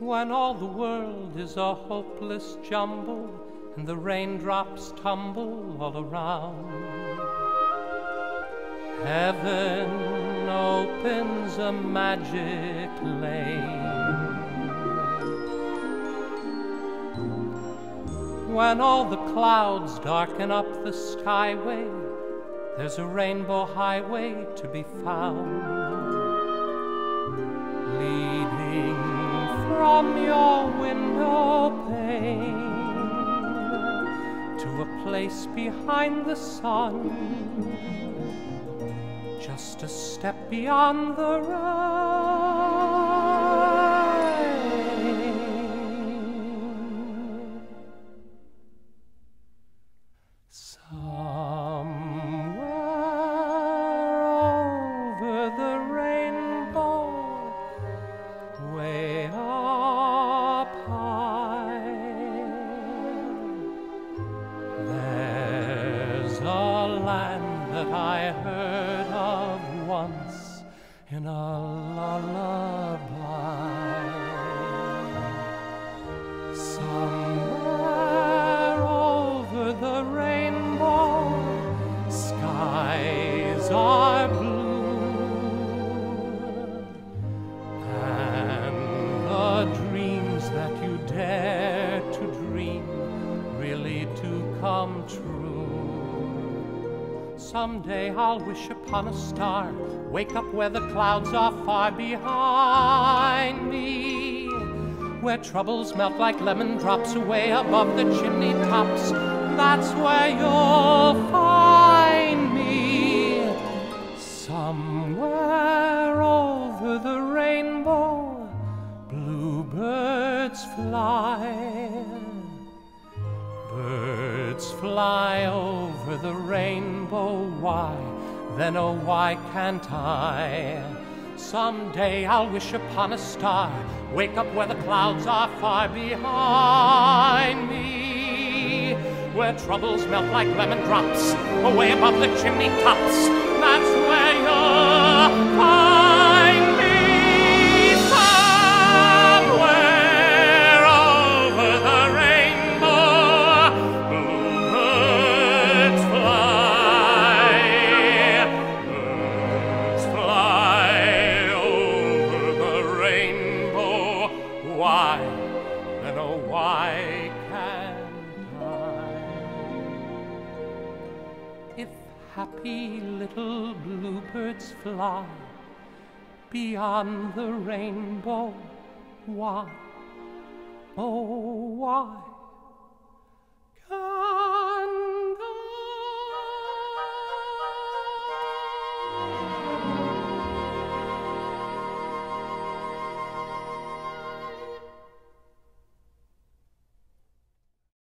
when all the world is a hopeless jumble and the raindrops tumble all around. Heaven opens a magic lane. When all the clouds darken up the skyway, there's a rainbow highway to be found. From your window pane to a place behind the sun, just a step beyond the rain. Land that I heard of once in a lullaby. Someday I'll wish upon a star, wake up where the clouds are far behind me where troubles melt like lemon drops away above the chimney tops. That's where you'll find me. Somewhere over the rainbow, bluebirds fly. Birds fly over the rainbow. Why? Then, oh, why can't I? Someday I'll wish upon a star, wake up where the clouds are far behind me, where troubles melt like lemon drops away above the chimney tops. That's where you'll happy little bluebirds fly beyond the rainbow, why, oh, why